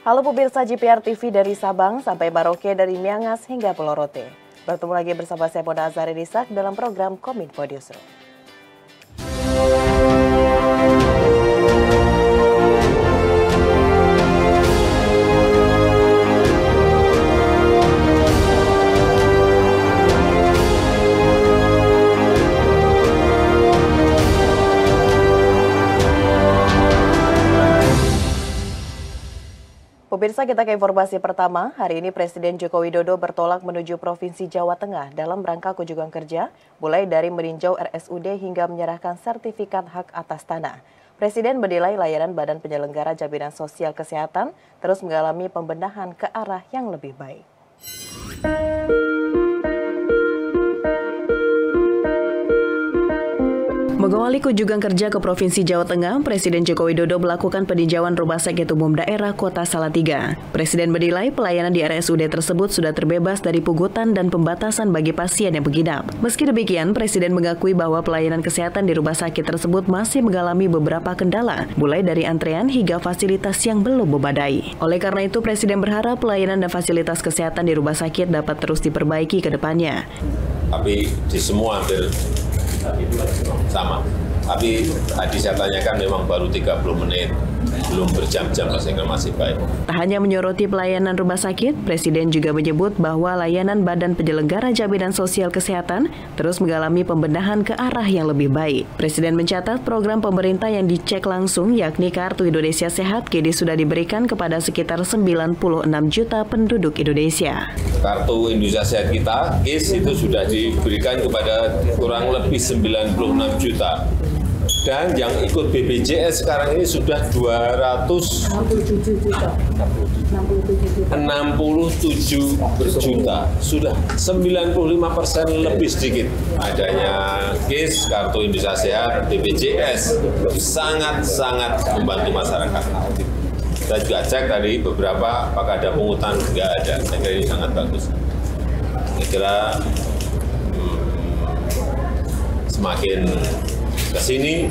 Halo pemirsa GPR TV dari Sabang sampai Baroke dari Miangas hingga Pulau Rote. Bertemu lagi bersama saya Mona Azari Disak dalam program Kominfo Newsroom. Pemirsa kita ke informasi pertama, hari ini Presiden Joko Widodo bertolak menuju Provinsi Jawa Tengah dalam rangka kunjungan kerja, mulai dari meninjau RSUD hingga menyerahkan sertifikat hak atas tanah. Presiden menilai layanan Badan Penyelenggara Jaminan Sosial Kesehatan terus mengalami pembenahan ke arah yang lebih baik. Mengawali kunjungan kerja ke Provinsi Jawa Tengah, Presiden Joko Widodo melakukan peninjauan Rumah Sakit Umum Daerah Kota Salatiga. Presiden menilai pelayanan di RSUD tersebut sudah terbebas dari pugutan dan pembatasan bagi pasien yang menginap. Meski demikian, Presiden mengakui bahwa pelayanan kesehatan di rumah sakit tersebut masih mengalami beberapa kendala, mulai dari antrean hingga fasilitas yang belum memadai. Oleh karena itu, Presiden berharap pelayanan dan fasilitas kesehatan di rumah sakit dapat terus diperbaiki ke depannya. Tapi di semua hampir sama. Tapi tadi saya tanyakan memang baru 30 menit, belum berjam-jam, sehingga masih baik. Tak hanya menyoroti pelayanan rumah sakit, Presiden juga menyebut bahwa layanan Badan Penyelenggara Jaminan Sosial Kesehatan terus mengalami pembenahan ke arah yang lebih baik. Presiden mencatat program pemerintah yang dicek langsung yakni Kartu Indonesia Sehat kini sudah diberikan kepada sekitar 96 juta penduduk Indonesia. Kartu Indonesia Sehat kita, KIS itu sudah diberikan kepada kurang lebih 96 juta dan yang ikut BPJS sekarang ini sudah 267 juta. 67 juta. Sudah 95 persen lebih sedikit. Adanya KIS, Kartu Indonesia Sehat, BPJS, sangat-sangat membantu masyarakat. Kita juga cek tadi beberapa apakah ada pungutan, enggak ada. Saya kira ini sangat bagus. Saya kira hmm, semakin ke sini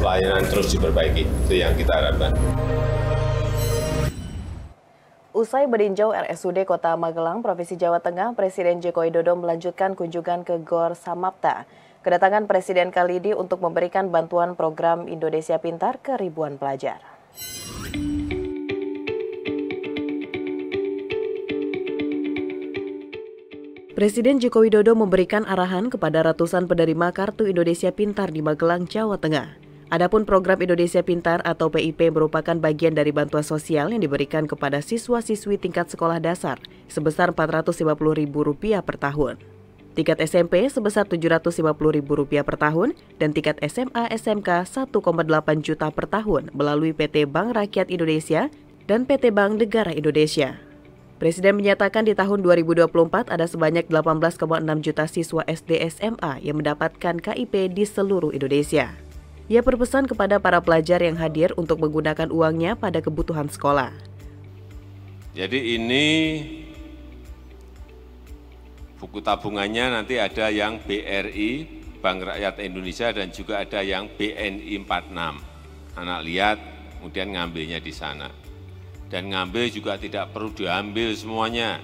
pelayanan terus diperbaiki. Itu yang kita harapkan. Usai meninjau RSUD Kota Magelang, Provinsi Jawa Tengah, Presiden Joko Widodo melanjutkan kunjungan ke Gor Samapta. Kedatangan Presiden kali ini untuk memberikan bantuan program Indonesia Pintar ke ribuan pelajar. Presiden Joko Widodo memberikan arahan kepada ratusan penerima Kartu Indonesia Pintar di Magelang, Jawa Tengah. Adapun program Indonesia Pintar atau PIP merupakan bagian dari bantuan sosial yang diberikan kepada siswa-siswi tingkat sekolah dasar sebesar Rp450.000 per tahun. Tingkat SMP sebesar Rp750.000 per tahun dan tingkat SMA SMK 1,8 juta per tahun melalui PT Bank Rakyat Indonesia dan PT Bank Negara Indonesia. Presiden menyatakan di tahun 2024 ada sebanyak 18,6 juta siswa SD SMA yang mendapatkan KIP di seluruh Indonesia. Ia berpesan kepada para pelajar yang hadir untuk menggunakan uangnya pada kebutuhan sekolah. Jadi ini buku tabungannya nanti ada yang BRI, Bank Rakyat Indonesia, dan juga ada yang BNI 46. Anak lihat, kemudian ngambilnya di sana dan ngambil juga tidak perlu diambil semuanya.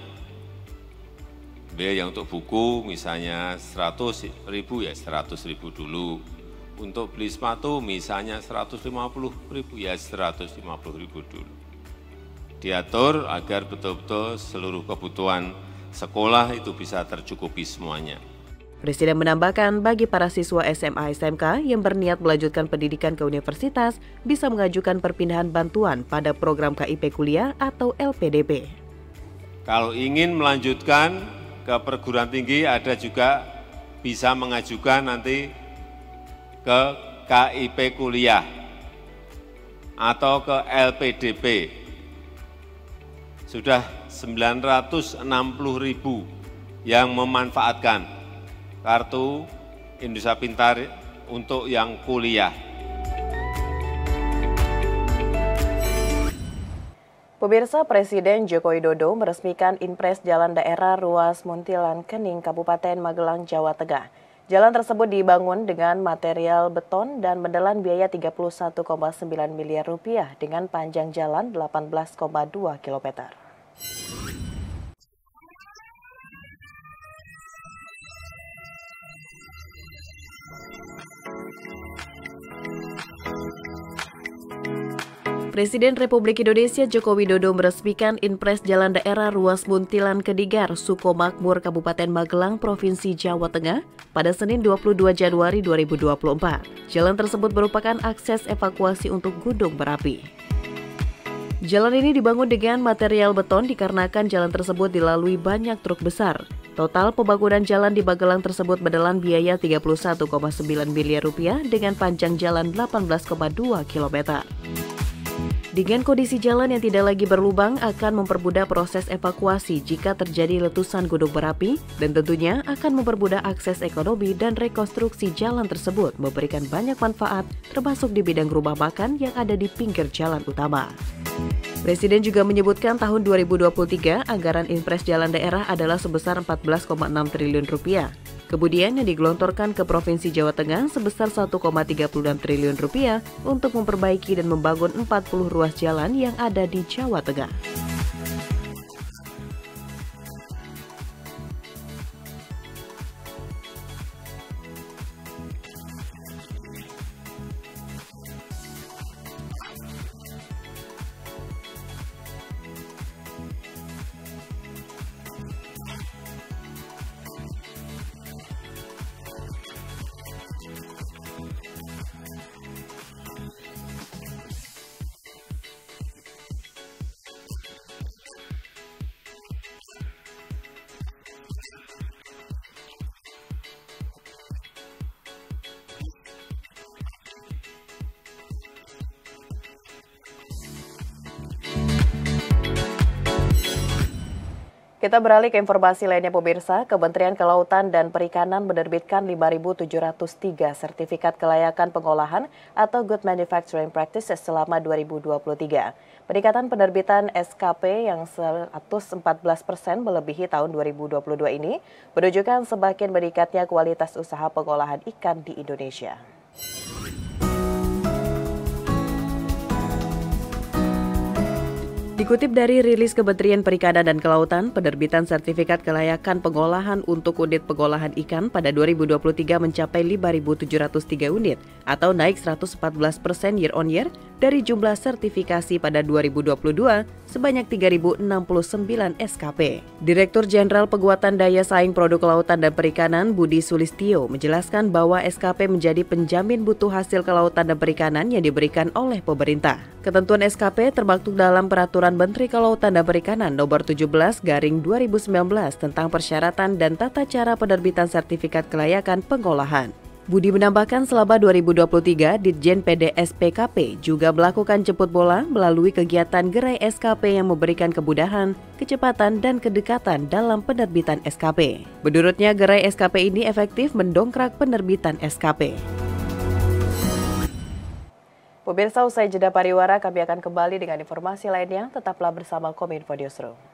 Ambil yang untuk buku misalnya 100 ribu ya 100 ribu dulu. Untuk beli sepatu misalnya 150 ribu ya 150 ribu dulu. Diatur agar betul-betul seluruh kebutuhan sekolah itu bisa tercukupi semuanya. Presiden menambahkan bagi para siswa SMA SMK yang berniat melanjutkan pendidikan ke universitas bisa mengajukan perpindahan bantuan pada program KIP kuliah atau LPDP. Kalau ingin melanjutkan ke perguruan tinggi ada juga bisa mengajukan nanti ke KIP kuliah atau ke LPDP. Sudah 960 ribu yang memanfaatkan kartu Indonesia Pintar untuk yang kuliah. Pemirsa Presiden Joko Widodo meresmikan Impres Jalan Daerah Ruas Muntilan Kening, Kabupaten Magelang, Jawa Tengah. Jalan tersebut dibangun dengan material beton dan menelan biaya 31,9 miliar rupiah dengan panjang jalan 18,2 kilometer. Presiden Republik Indonesia Joko Widodo meresmikan Inpres Jalan Daerah Ruas Muntilan Kedigar, Sukomakmur, Kabupaten Magelang, Provinsi Jawa Tengah pada Senin 22 Januari 2024. Jalan tersebut merupakan akses evakuasi untuk gunung berapi. Jalan ini dibangun dengan material beton dikarenakan jalan tersebut dilalui banyak truk besar. Total pembangunan jalan di Magelang tersebut menelan biaya 31,9 miliar rupiah dengan panjang jalan 18,2 kilometer. Dengan kondisi jalan yang tidak lagi berlubang akan mempermudah proses evakuasi jika terjadi letusan gunung berapi dan tentunya akan mempermudah akses ekonomi dan rekonstruksi jalan tersebut memberikan banyak manfaat termasuk di bidang rumah makan yang ada di pinggir jalan utama. Presiden juga menyebutkan tahun 2023 anggaran impres jalan daerah adalah sebesar 14,6 triliun rupiah Kemudian yang digelontorkan ke Provinsi Jawa Tengah sebesar 1,36 triliun rupiah untuk memperbaiki dan membangun 40 ruas jalan yang ada di Jawa Tengah. Kita beralih ke informasi lainnya pemirsa. Kementerian Kelautan dan Perikanan menerbitkan 5.703 sertifikat kelayakan pengolahan atau Good Manufacturing Practices selama 2023. Peningkatan penerbitan SKP yang 114 persen melebihi tahun 2022 ini menunjukkan semakin meningkatnya kualitas usaha pengolahan ikan di Indonesia. Dikutip dari rilis Kementerian Perikanan dan Kelautan, penerbitan sertifikat kelayakan pengolahan untuk unit pengolahan ikan pada 2023 mencapai 5.703 unit atau naik 114 persen year on year dari jumlah sertifikasi pada 2022 sebanyak 3.069 SKP. Direktur Jenderal Penguatan Daya Saing Produk Kelautan dan Perikanan Budi Sulistio menjelaskan bahwa SKP menjadi penjamin butuh hasil kelautan dan perikanan yang diberikan oleh pemerintah. Ketentuan SKP termaktub dalam Peraturan Menteri Kelautan dan Perikanan Nomor 17 Garing 2019 tentang persyaratan dan tata cara penerbitan sertifikat kelayakan pengolahan. Budi menambahkan selama 2023, Ditjen PDSPKP juga melakukan jemput bola melalui kegiatan gerai SKP yang memberikan kemudahan, kecepatan, dan kedekatan dalam penerbitan SKP. Menurutnya, gerai SKP ini efektif mendongkrak penerbitan SKP. Pemirsa usai jeda pariwara, kami akan kembali dengan informasi lainnya. Tetaplah bersama Kominfo Newsroom.